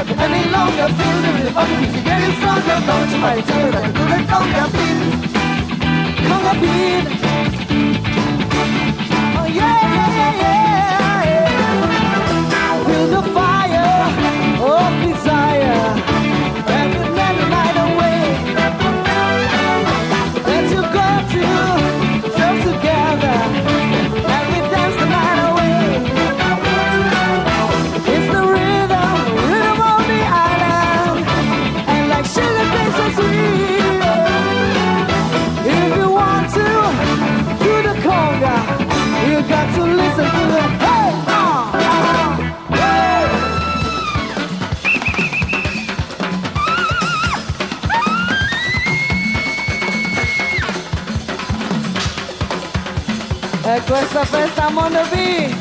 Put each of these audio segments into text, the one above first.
I any longer feel the rhythm of the music getting stronger. Don't you conga conga. Oh yeah, yeah, yeah, yeah. Fire of desire. com essa festa, manda vir.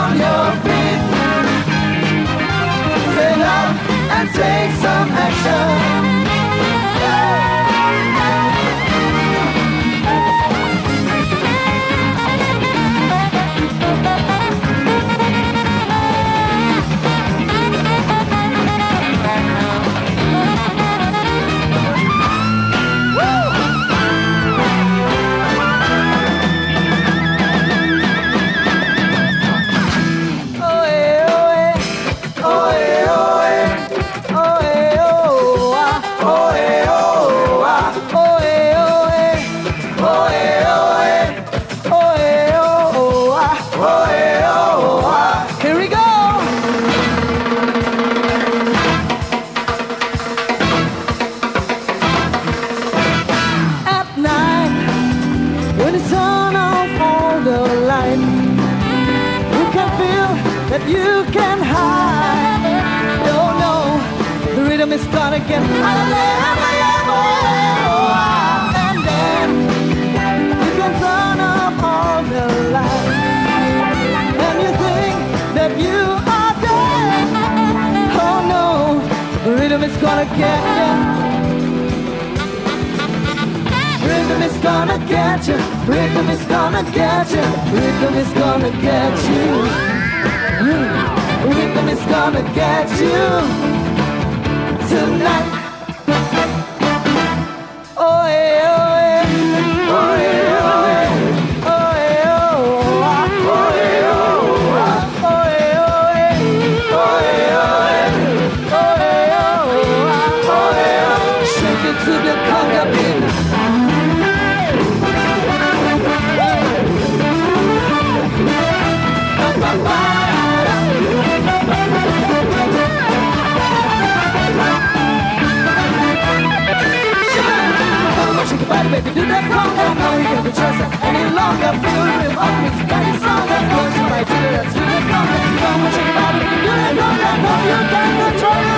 on your feet. Stand up and take some action. can hide. No, no, the rhythm is. And you can turn off all the lights. And you think that you are dead. Oh no, the rhythm is gonna get you. Rhythm is gonna get you. Rhythm is gonna get you. Rhythm is gonna get you. Rhythm is gonna get you tonight. Oh, yeah. baby, do that conga. Now you can't trust her any longer. Feel the rhythm of this body song that goes right to the, to the conga. Come on, shake it out, baby, do that conga. No, you can't control it.